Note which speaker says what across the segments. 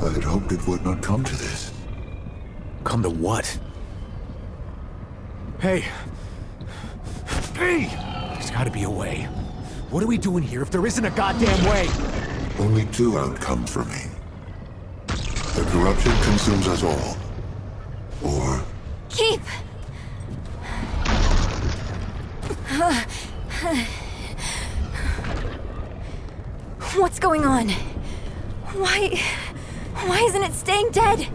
Speaker 1: I had hoped it would not come to this.
Speaker 2: Come to what? Hey. Hey! There's gotta be a way. What are we doing here if there isn't a goddamn way?
Speaker 1: Only two outcomes remain. The corruption consumes us all. Or
Speaker 3: Keep! What's going on? Why... Why isn't it staying dead?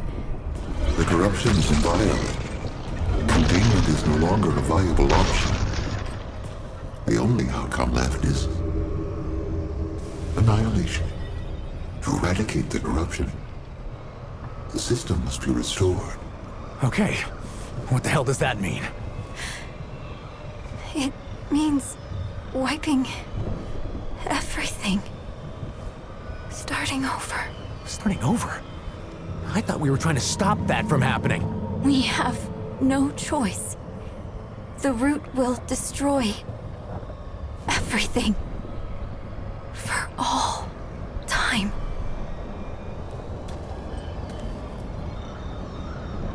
Speaker 1: the corruption is inviolate. Containment is no longer a viable option. The only outcome left is annihilation. To eradicate the corruption, the system must be restored.
Speaker 2: Okay. What the hell does that mean?
Speaker 3: It means wiping everything. Starting over.
Speaker 2: Starting over? I thought we were trying to stop that from happening.
Speaker 3: We have no choice. The root will destroy everything. For all time.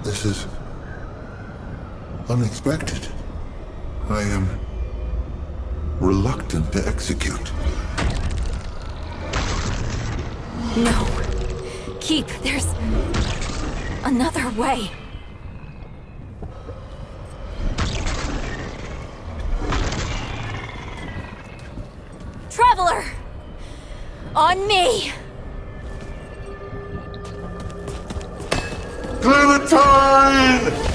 Speaker 1: This is unexpected. I am reluctant to execute.
Speaker 3: No. Keep, there's another way. Traveler! On me!
Speaker 1: Clementine!